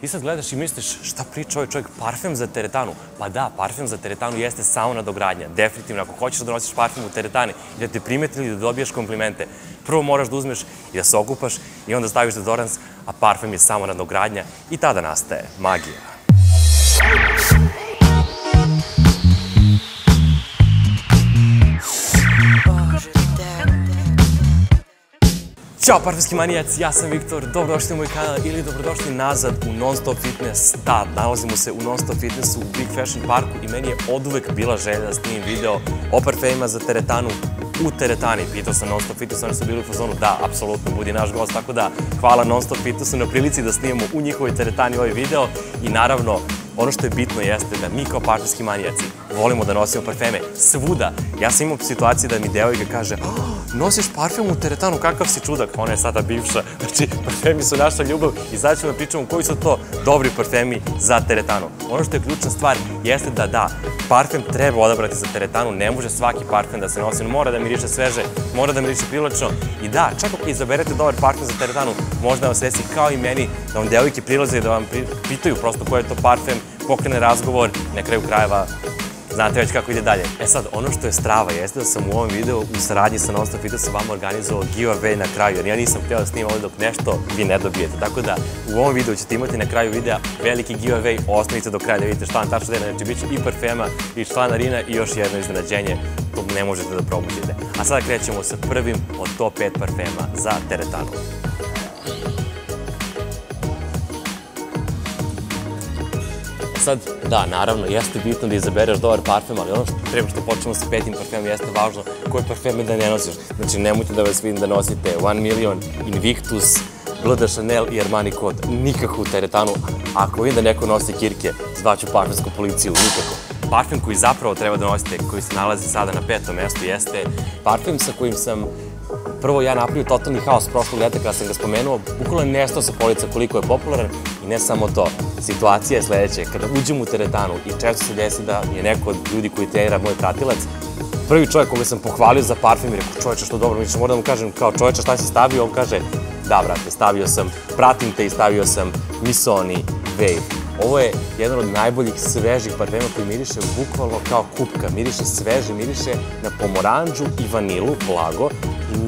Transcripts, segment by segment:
ti sad gledaš i misliš šta priča ovaj čovjek, parfem za teretanu. Pa da, parfem za teretanu jeste samo nadogradnja, definitivno. Ako hoćeš da nosiš parfem u teretani i da te primetili da dobiješ komplimente, prvo moraš da uzmeš i da se okupaš i onda staviš dezodorans, a parfem je samo nadogradnja i tada nastaje magija. Ćao parfemski manijaci, ja sam Viktor, dobrodošli u moj kanal ili dobrodošli nazad u Non Stop Fitness. Da, nalazimo se u Non Stop Fitnessu u Big Fashion Parku i meni je od uvek bila želja da snimim video o parfemima za teretanu u teretani. Pitao sam Non Stop Fitness, oni su bili u fazonu, da, apsolutno, budi naš gost, tako da hvala Non Stop Fitnessu na prilici da snimamo u njihovoj teretani ovaj video i naravno ono što je bitno jeste da mi kao parfemski manijaci volimo da nosimo parfeme svuda. Ja sam imao situaciju da mi devojka kaže nosiš parfem u teretanu, kakav si čudak. Ona je sada bivša. Znači, parfemi su naša ljubav i sad ćemo da pričamo koji su to dobri parfemi za teretanu. Ono što je ključna stvar jeste da da, parfem treba odabrati za teretanu, ne može svaki parfem da se nosi, mora da miriše sveže, mora da miriše privlačno i da, čak ako izaberete dobar parfem za teretanu, možda vam se desi kao i meni, da vam devojke prilaze i da vam pitaju prosto koji je to parfem, pokrene razgovor, na kraju krajeva znate već kako ide dalje. E sad, ono što je strava jeste da sam u ovom videu u saradnji sa Nonstop Fitnessom vama organizovao giveaway na kraju, jer ja nisam htio da snimam ovdje dok nešto vi ne dobijete. Tako da, u ovom videu ćete imati na kraju videa veliki giveaway, ostanite do kraja da vidite šta vam tačno dene. Znači, bit će i parfema, i članarina i još jedno iznenađenje, to ne možete da propustite. A sada krećemo sa prvim od top 5 parfema za teretanu. Sad, da, naravno, jeste bitno da izabereš dobar parfem, ali ono što treba što počnemo sa petim parfemom jeste važno koje parfeme da ne nosiš. Znači, nemojte da vas vidim da nosite One Million, Invictus, Bleu de Chanel i Armani Code. Nikako u teretanu. Ako vidim da neko nosi kirke, zvaću parfemsku policiju. Nikako. Parfem koji zapravo treba da nosite, koji se nalazi sada na petom mestu, jeste parfem sa kojim sam prvo ja napravio totalni haos prošlog leta kada sam ga spomenuo, bukvalno nestao sa polica koliko je popularan i ne samo to. Situacija je sledeća, kada uđem u teretanu i često se desi da je neko od ljudi koji trenira moj pratilac, prvi čovjek koga sam pohvalio za parfum i rekao čovječe što dobro, mislim, moram da mu kažem kao čovječe šta si stavio, on kaže da brate, stavio sam, pratim te i stavio sam Missoni Wave. Ovo je jedan od najboljih svežih parfema koji miriše bukvalno kao kupka. Miriše sveže, miriše na pomoranđu i vanilu, blago,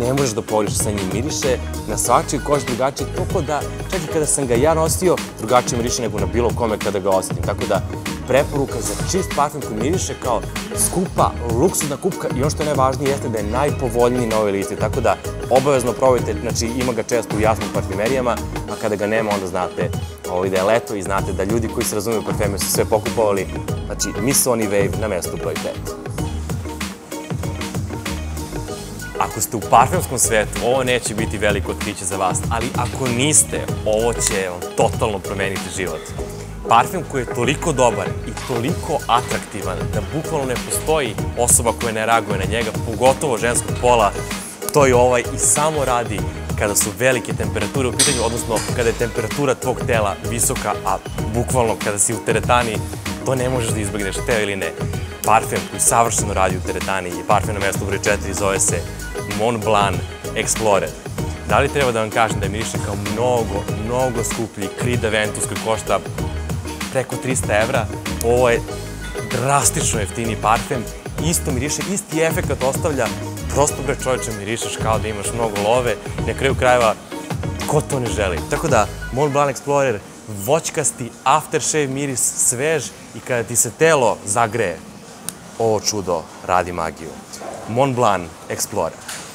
ne možeš da poriš sa njim. Miriše na svačiju koži drugačije, toliko da čak i kada sam ga ja nosio, drugačije miriše nego na bilo kome kada ga osetim. Tako da, preporuka za čist parfum koji miriše kao skupa, luksuzna kupka i ono što je najvažnije jeste da je najpovoljniji na ovoj listi. Tako da, obavezno probajte, znači ima ga često u jasnim parfumerijama, a kada ga nema onda znate ovaj, da je leto i znate da ljudi koji se razumiju parfeme su sve pokupovali. Znači, Miss Sony Wave na mestu broj 5. Ako ste u parfemskom svetu, ovo neće biti veliko otkriće za vas, ali ako niste, ovo će vam totalno promeniti život. Parfem koji je toliko dobar i toliko atraktivan da bukvalno ne postoji osoba koja ne reaguje na njega, pogotovo ženskog pola, to je ovaj i samo radi kada su velike temperature u pitanju, odnosno kada je temperatura tvog tela visoka, a bukvalno kada si u teretani, to ne možeš da izbegneš, teo ili ne. Parfem koji savršeno radi u teretani je parfem na mestu broj 4, zove se Mont Blanc Explorer. Da li treba da vam kažem da miriše kao mnogo, mnogo skuplji Creed Aventus koji košta preko 300 evra. Ovo je drastično jeftini parfem. Isto miriše, isti efekt ostavlja. Prosto bre čovječe mirišeš kao da imaš mnogo love. Na kraju krajeva, ko to ne želi? Tako da, Mont Blanc Explorer, voćkasti, aftershave miris, svež i kada ti se telo zagreje, ovo čudo radi magiju. Mont Blanc Explorer.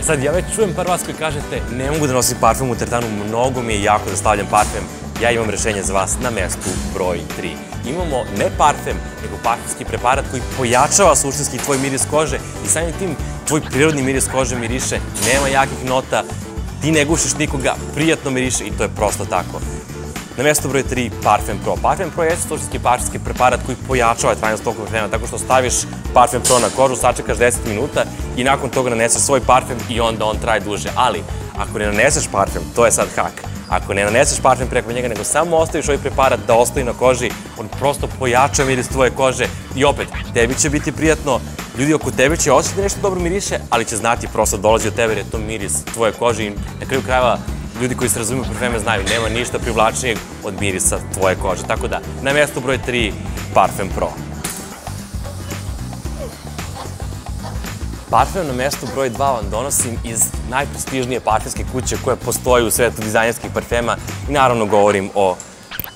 E sad, ja već čujem par vas koji kažete ne mogu da nosim parfum u teretanu, mnogo mi je jako da stavljam parfem. Ja imam rešenje za vas na mestu broj 3. Imamo ne parfem, nego parfumski preparat koji pojačava suštinski tvoj miris kože i samim tim tvoj prirodni miris kože miriše, nema jakih nota, ti ne gušiš nikoga, prijatno miriše i to je prosto tako. Na mjesto broj 3, Parfem Pro. Parfem Pro je suštinski parfemski preparat koji pojačava trajnost tog parfema tako što staviš Parfem Pro na kožu, sačekaš 10 minuta i nakon toga naneseš svoj parfem i onda on traje duže. Ali, ako ne naneseš parfem, to je sad hak. Ako ne naneseš parfem preko njega, nego samo ostaviš ovaj preparat da ostaje na koži, on prosto pojača miris tvoje kože i opet, tebi će biti prijatno, ljudi oko tebe će osjetiti da nešto dobro miriše, ali će znati prosto dolazi od tebe jer je to miris tvoje kože i na kraju krajeva ljudi koji se razumiju parfeme znaju, nema ništa privlačnijeg od mirisa tvoje kože. Tako da, na mjestu broj 3, Parfem Pro. Parfem na mestu broj 2 vam donosim iz najprestižnije parfemske kuće koja postoji u svetu dizajnerskih parfema i naravno govorim o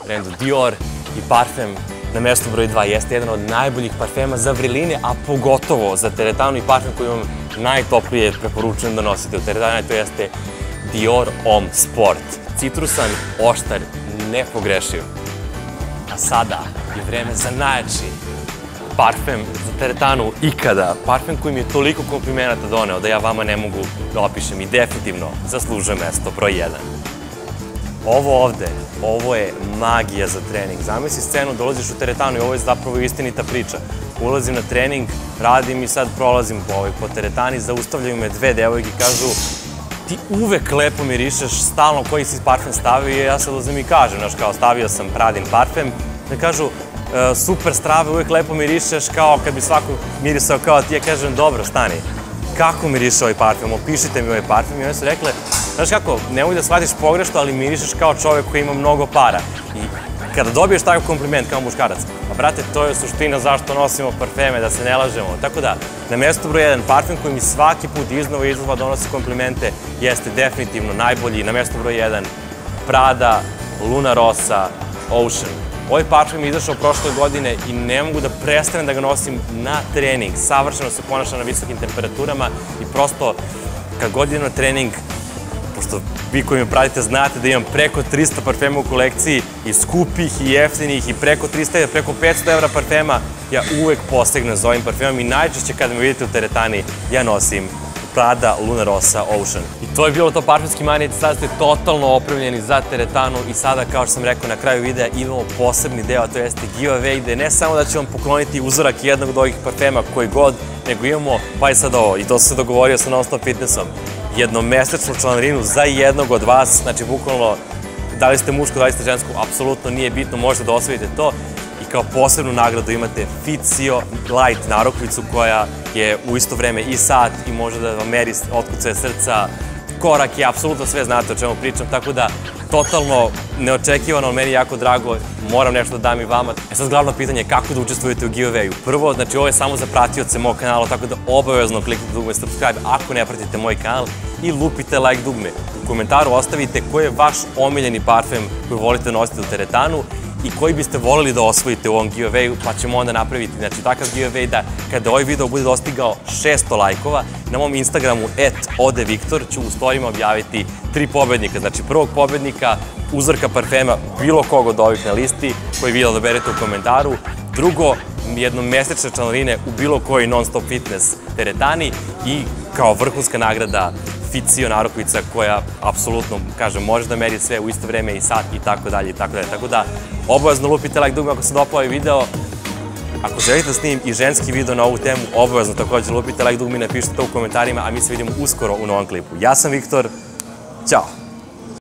brendu Dior i parfem na mestu broj 2 jeste jedan od najboljih parfema za vriline, a pogotovo za teretanu i parfem koji vam najtoplije preporučujem da nosite u teretanu, to jeste Dior Homme Sport. Citrusan, oštar, nepogrešiv. A sada je vreme za najjači parfem za teretanu ikada. Parfem koji mi je toliko komplimenata doneo da ja vama ne mogu da opišem i definitivno zaslužuje mesto broj 1. Ovo ovde, ovo je magija za trening. Zamisli scenu, dolaziš u teretanu i ovo je zapravo istinita priča. Ulazim na trening, radim i sad prolazim po, ovaj, po teretani, zaustavljaju me dve devojke i kažu ti uvek lepo mirišeš, stalno koji si parfem stavio i ja sad uzem i kažem, znaš, kao stavio sam Pradin parfem, da kažu, e, super strave, uvek lepo mirišeš, kao kad bi svako mirisao kao ti, ja kažem, dobro, stani, kako miriše ovaj parfem, opišite mi ovaj parfem i one su rekle, znaš kako, nemoj da shvatiš pogrešno, ali mirišeš kao čovek koji ima mnogo para. I kada dobiješ takav kompliment kao muškarac, pa brate, to je suština zašto nosimo parfeme, da se ne lažemo. Tako da, na mjestu broj 1, parfem koji mi svaki put iznova iznova donosi komplimente, jeste definitivno najbolji. Na mjestu broj 1, Prada, Luna Rosa, Ocean. Ovaj parfem je izašao prošle godine i ne mogu da prestanem da ga nosim na trening. Savršeno se ponaša na visokim temperaturama i prosto kad god idem na trening, pošto vi koji me pratite znate da imam preko 300 parfema u kolekciji i skupih i jeftinih i preko 300, preko 500 evra parfema, ja uvek posegnem za ovim parfemom i najčešće kada me vidite u teretani, ja nosim Prada Luna Rosa Ocean. I to je bilo to parfumski manijec, sada ste totalno opremljeni za teretanu i sada, kao što sam rekao na kraju videa, imamo posebni deo, a to jeste giveaway, gde ne samo da ću vam pokloniti uzorak jednog od ovih parfema koji god, nego imamo, pa je sad ovo, i to se dogovorio sa Non Stop Fitnessom, jednomesečnu članarinu za jednog od vas, znači bukvalno da li ste muško, da li ste žensko, apsolutno nije bitno, možete da osvojite to. I kao posebnu nagradu imate Fizio Light narukvicu koja je u isto vreme i sat i može da vam meri otkucaje srca, korak i apsolutno sve znate o čemu pričam, tako da totalno neočekivano, meni jako drago, moram nešto da dam i vama. E sad glavno pitanje je kako da učestvujete u giveawayu. Prvo, znači ovo je samo za pratioce mog kanala, tako da obavezno kliknite dugme subscribe ako ne pratite moj kanal i lupite like dugme. U komentaru ostavite koji je vaš omiljeni parfem koji volite nositi u teretanu i koji biste volili da osvojite u ovom giveawayu, pa ćemo onda napraviti znači, takav giveaway da kada ovaj video bude dostigao 600 lajkova, na mom Instagramu odeviktor ću u storijima objaviti tri pobednika. Znači prvog pobednika, uzorka parfema bilo kog od ovih na listi koji vi odaberete u komentaru. Drugo, jednomesečne članarine u bilo koji non-stop fitness teretani i kao vrhunska nagrada Ficio narukvica koja apsolutno, kažem, može da meri sve u isto vreme i sat i tako dalje i tako dalje. Tako da, obavezno lupite like dugme ako se dopao ovaj video. Ako želite da snimim i ženski video na ovu temu, obavezno također lupite like dugme i napišite to u komentarima, a mi se vidimo uskoro u novom klipu. Ja sam Viktor, ćao!